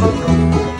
It's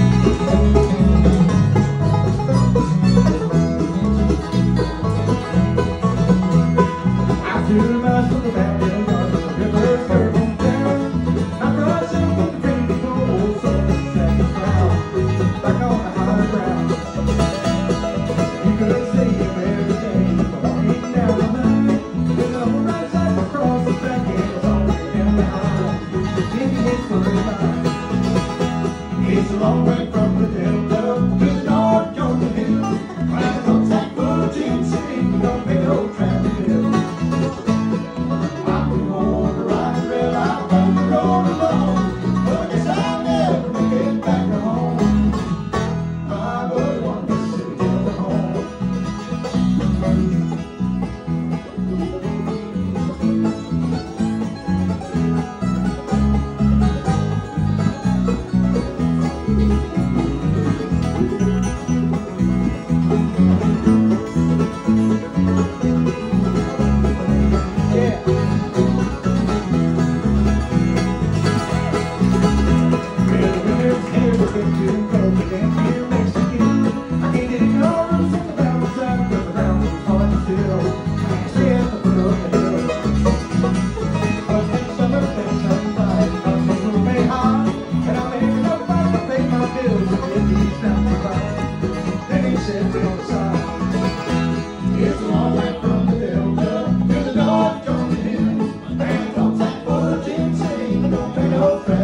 open.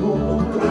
encontrar.